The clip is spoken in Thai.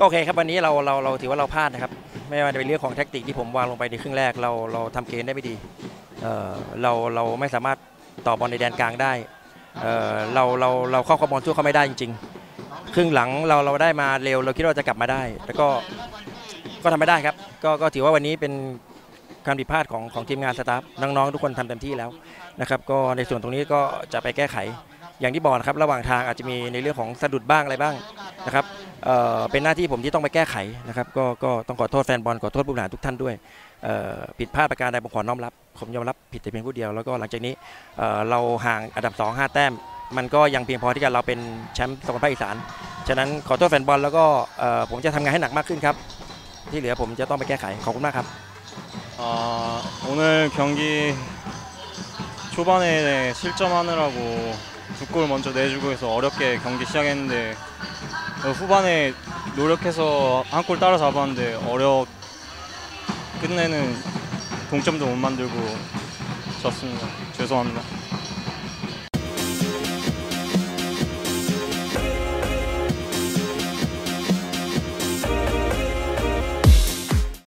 ก็โอเคครับวันนี้เราเราเราถือว่าเราพลาดนะครับ ไม่ว่าจะเป็นเรื่องของแท็กติกที่ผมวางลงไปในครึ่งแรกเราเราทำเกมได้ไม่ดีเออเราเราไม่สามารถต่อบอลในแดนกลางได้เออเราเราเราเข้าขบอลสู้เขาไม่ได้จริง ๆ ครึ่งหลังเราเราได้มาเร็ว เราคิดว่าจะกลับมาได้ แล้วก็ก็ทำไม่ได้ครับ ก็ก็ถือว่าวันนี้เป็นการผิดพลาดของของทีมงานสตาฟน้องๆทุกคนทำเต็มที่แล้วนะครับก็ในส่วนตรงนี้ก็จะไปแก้ไขอย่างที่บอกนะครับระหว่างทางอาจจะมีในเรื่องของสะดุดบ้างอะไรบ้าง นะครับ เอ่อเป็นหน้าที่ผมที่ต้องไปแก้ไขนะครับก็ก็ต้องขอโทษแฟนบอลขอโทษผู้บริหารทุกท่านด้วยเอ่อผิดพลาดประการใดผมขอน้อมรับ ผมยอมรับผิดแต่เพียงผู้เดียว แล้วก็หลังจากนี้เอ่อเราห่างอันดับ 2 5 แต้ม มันก็ยังเพียงพอที่จะเราเป็นแชมป์สโซนภาคอีสานฉะนั้นขอโทษแฟนบอลแล้วก็เอ่อผมจะทำงานให้หนักมากขึ้นครับ ที่เหลือผมจะต้องไปแก้ไขขอบคุณมากครับ 아, 오늘 경기 초반에 실점하느라고 두 골 먼저 내주고 해서 어렵게 경기 시작했는데 어, 후반에 노력해서 한 골 따라잡았는데 어려 끝내는 동점도 못 만들고 졌습니다. 죄송합니다.